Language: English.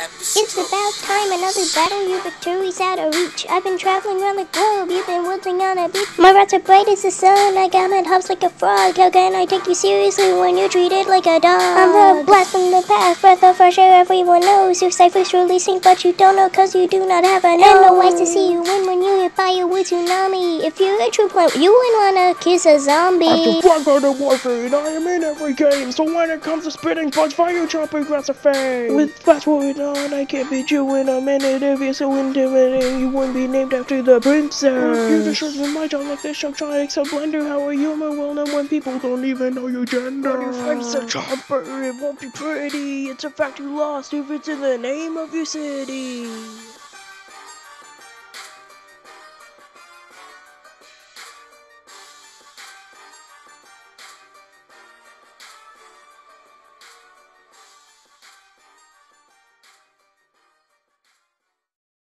It's about time another battle, your victory's out of reach. I've been traveling around the globe, you've been wilting on a beach. My routes are bright as the sun, I got mad hops like a frog. How can I take you seriously when you're treated like a dog? I'm the blast from the past, breath of fresh air, everyone knows. Your cipher's releasing, but you don't know cause you do not have a nose. And no eyes to see you win when you hit by a wood tsunami. If you're a true you wouldn't wanna kiss a zombie. After Blackhearted Warfare, I am in every game, so when it comes to spitting punch, fire chopping grass of fame. With fast forward on, I can't beat you in a minute. If you're so intimidating, you wouldn't be named after the princess. You're the short of my jaw like this Sharktronics a blender. How are you more well known when people don't even know your gender? When your friend's a uh. chomper, it won't be pretty. It's a fact you lost if it's in the name of your city.